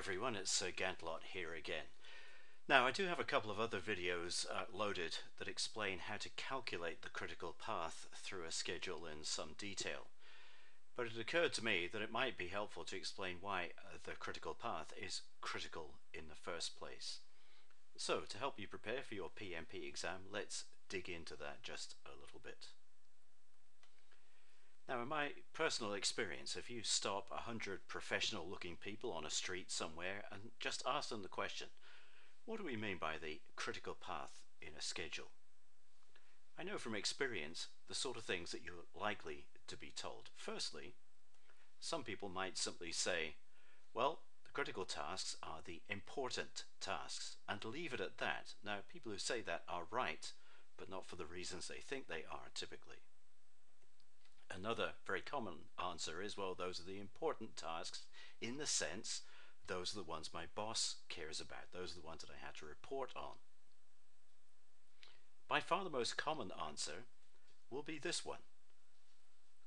everyone, it's Sir Ganttalot here again. Now I do have a couple of other videos uh, loaded that explain how to calculate the critical path through a schedule in some detail. But it occurred to me that it might be helpful to explain why uh, the critical path is critical in the first place. So to help you prepare for your PMP exam, let's dig into that just a little bit. Now, in my personal experience, if you stop a hundred professional looking people on a street somewhere and just ask them the question, what do we mean by the critical path in a schedule? I know from experience the sort of things that you're likely to be told. Firstly, some people might simply say, well, the critical tasks are the important tasks, and leave it at that. Now, people who say that are right, but not for the reasons they think they are typically. Another very common answer is, well, those are the important tasks in the sense those are the ones my boss cares about. Those are the ones that I had to report on. By far the most common answer will be this one.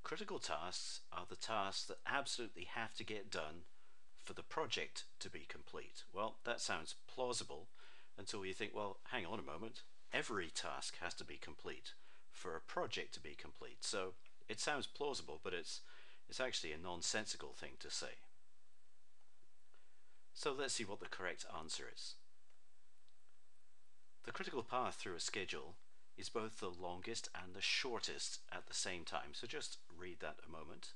Critical tasks are the tasks that absolutely have to get done for the project to be complete. Well, that sounds plausible until you think, well, hang on a moment. Every task has to be complete for a project to be complete. So it sounds plausible, but it's, it's actually a nonsensical thing to say. So let's see what the correct answer is. The critical path through a schedule is both the longest and the shortest at the same time. So just read that a moment.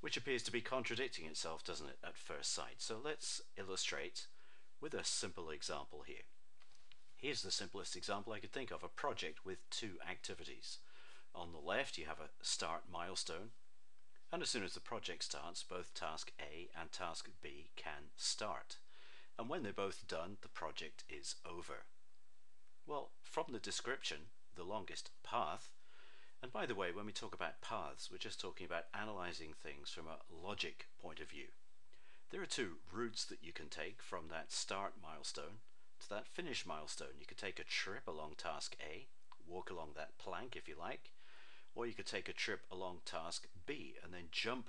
Which appears to be contradicting itself, doesn't it, at first sight. So let's illustrate with a simple example here. Here's the simplest example I could think of, a project with two activities. On the left you have a start milestone and as soon as the project starts both task A and task B can start and when they're both done the project is over. Well from the description the longest path and by the way when we talk about paths we're just talking about analyzing things from a logic point of view. There are two routes that you can take from that start milestone to that finish milestone. You could take a trip along task A, walk along that plank if you like, or you could take a trip along task B and then jump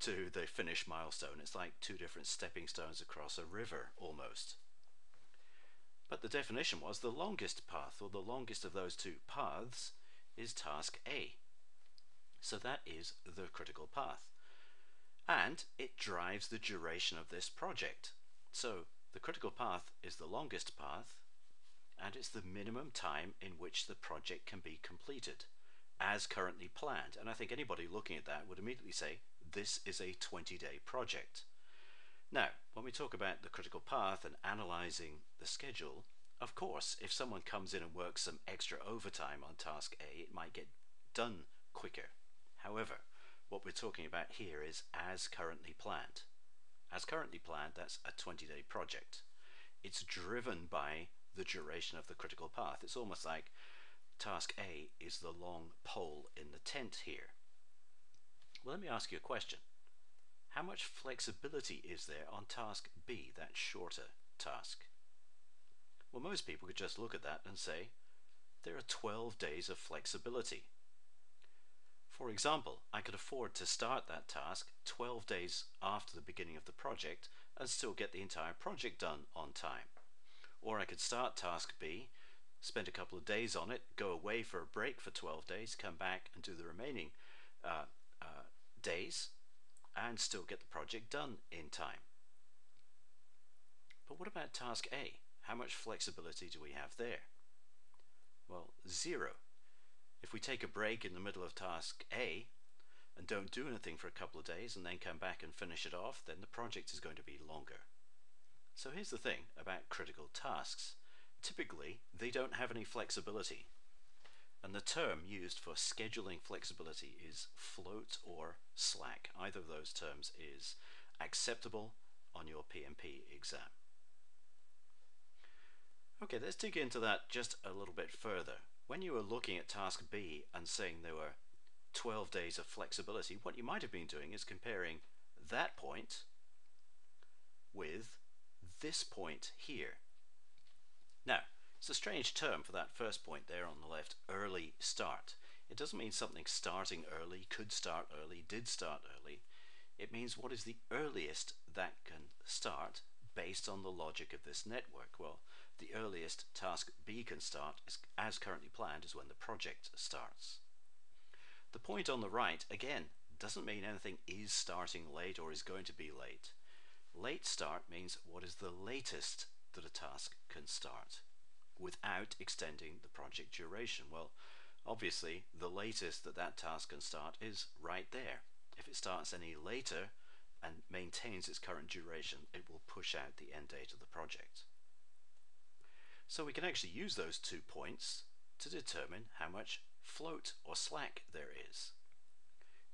to the finish milestone. It's like two different stepping stones across a river almost. But the definition was the longest path, or the longest of those two paths, is task A. So that is the critical path. And it drives the duration of this project. So the critical path is the longest path and it's the minimum time in which the project can be completed as currently planned. And I think anybody looking at that would immediately say this is a 20 day project. Now, when we talk about the critical path and analyzing the schedule, of course, if someone comes in and works some extra overtime on task A, it might get done quicker. However, what we're talking about here is as currently planned. As currently planned, that's a 20 day project. It's driven by the duration of the critical path. It's almost like task A is the long pole in the tent here. Well, let me ask you a question. How much flexibility is there on task B, that shorter task? Well, most people could just look at that and say, there are 12 days of flexibility. For example, I could afford to start that task 12 days after the beginning of the project and still get the entire project done on time. Or I could start task B, spend a couple of days on it, go away for a break for 12 days, come back and do the remaining uh, uh, days and still get the project done in time. But what about task A? How much flexibility do we have there? Well, zero. If we take a break in the middle of task A and don't do anything for a couple of days and then come back and finish it off, then the project is going to be longer. So here's the thing about critical tasks. Typically, they don't have any flexibility. And the term used for scheduling flexibility is float or slack. Either of those terms is acceptable on your PMP exam. Okay, let's dig into that just a little bit further when you were looking at task B and saying there were 12 days of flexibility, what you might have been doing is comparing that point with this point here. Now, it's a strange term for that first point there on the left, early start. it doesn't mean something starting early, could start early, did start early. It means what is the earliest that can start based on the logic of this network. Well, the earliest task B can start is, as currently planned is when the project starts. The point on the right, again, doesn't mean anything is starting late or is going to be late. Late start means what is the latest that a task can start without extending the project duration. Well, obviously, the latest that that task can start is right there. If it starts any later and maintains its current duration, it will push out the end date of the project. So we can actually use those two points to determine how much float or slack there is.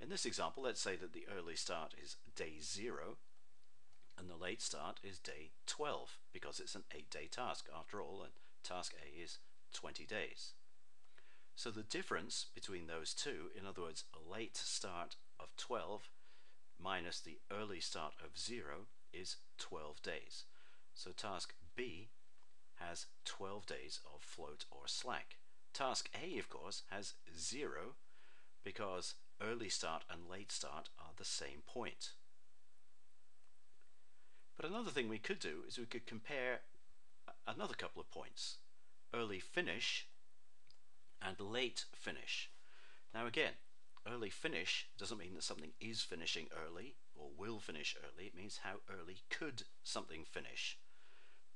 In this example, let's say that the early start is day 0 and the late start is day 12 because it's an 8-day task after all and task A is 20 days. So the difference between those two, in other words, a late start of 12 minus the early start of 0 is 12 days. So task B has 12 days of float or slack. Task A, of course, has 0 because early start and late start are the same point. But another thing we could do is we could compare another couple of points. Early finish and late finish. Now again, early finish doesn't mean that something is finishing early or will finish early. It means how early could something finish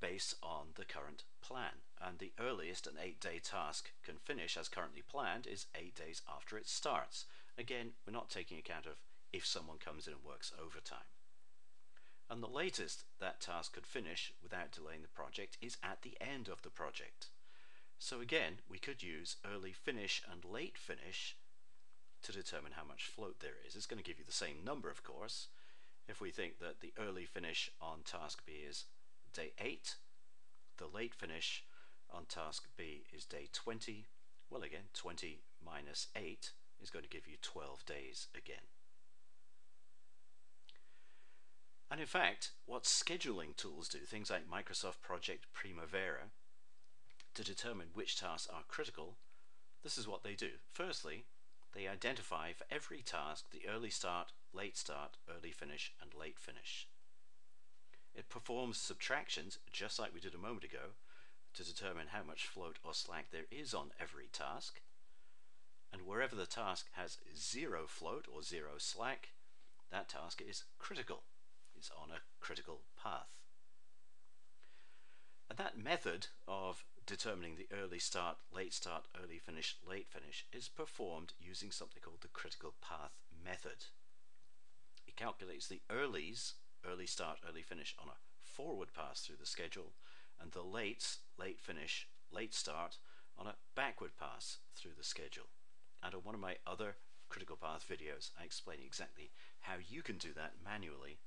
based on the current plan. And the earliest an eight day task can finish as currently planned is eight days after it starts. Again, we're not taking account of if someone comes in and works overtime. And the latest that task could finish without delaying the project is at the end of the project. So again, we could use early finish and late finish to determine how much float there is. It's going to give you the same number, of course. If we think that the early finish on task B is day 8, the late finish on task B is day 20, well again, 20 minus 8 is going to give you 12 days again. And in fact, what scheduling tools do, things like Microsoft Project Primavera, to determine which tasks are critical, this is what they do. Firstly, they identify for every task the early start, late start, early finish, and late finish. It performs subtractions, just like we did a moment ago, to determine how much float or slack there is on every task. And wherever the task has zero float or zero slack, that task is critical, is on a critical path. And that method of determining the early start, late start, early finish, late finish is performed using something called the critical path method. It calculates the earlies, early start, early finish on a forward pass through the schedule and the late, late finish, late start on a backward pass through the schedule. And on one of my other critical path videos, I explain exactly how you can do that manually,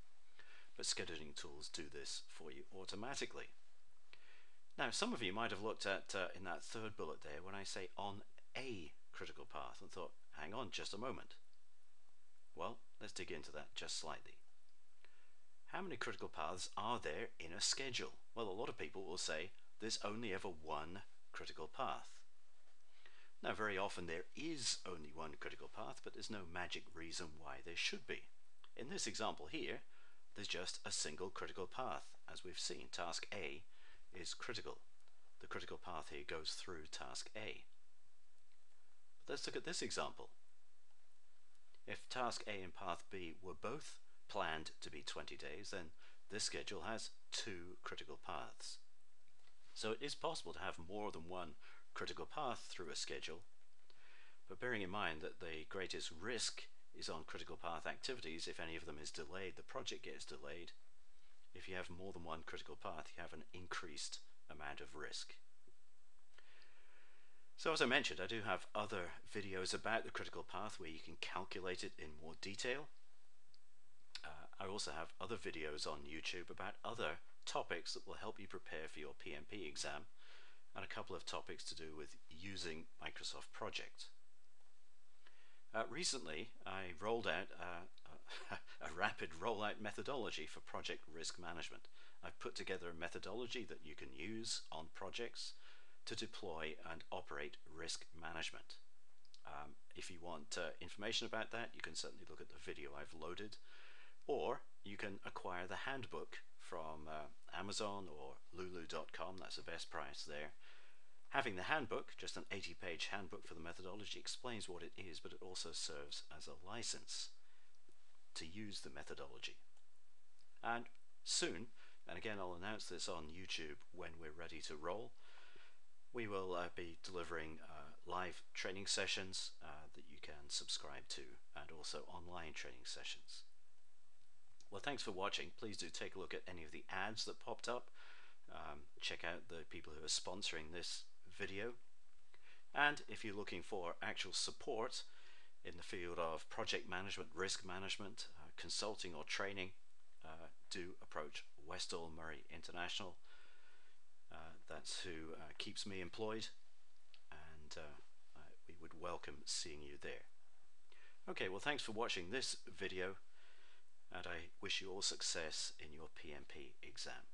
but scheduling tools do this for you automatically. Now, some of you might have looked at uh, in that third bullet there when I say on a critical path and thought, hang on just a moment. Well, let's dig into that just slightly. How many critical paths are there in a schedule? Well, a lot of people will say there's only ever one critical path. Now, very often there is only one critical path, but there's no magic reason why there should be. In this example here, there's just a single critical path, as we've seen. Task A is critical. The critical path here goes through task A. But let's look at this example. If task A and path B were both planned to be 20 days, then this schedule has two critical paths. So it is possible to have more than one critical path through a schedule, but bearing in mind that the greatest risk is on critical path activities, if any of them is delayed, the project gets delayed, if you have more than one critical path, you have an increased amount of risk. So as I mentioned, I do have other videos about the critical path where you can calculate it in more detail. I also have other videos on YouTube about other topics that will help you prepare for your PMP exam and a couple of topics to do with using Microsoft Project. Uh, recently, I rolled out uh, a rapid rollout methodology for project risk management. I've put together a methodology that you can use on projects to deploy and operate risk management. Um, if you want uh, information about that, you can certainly look at the video I've loaded, or you can acquire the handbook from uh, Amazon or lulu.com. That's the best price there. Having the handbook, just an 80 page handbook for the methodology, explains what it is, but it also serves as a license to use the methodology. And soon, and again I'll announce this on YouTube when we're ready to roll, we will uh, be delivering uh, live training sessions uh, that you can subscribe to and also online training sessions. Well, thanks for watching. Please do take a look at any of the ads that popped up. Um, check out the people who are sponsoring this video. And if you're looking for actual support in the field of project management, risk management, uh, consulting or training, uh, do approach Westall Murray International. Uh, that's who uh, keeps me employed and uh, we would welcome seeing you there. Okay, well thanks for watching this video and I wish you all success in your PMP exam.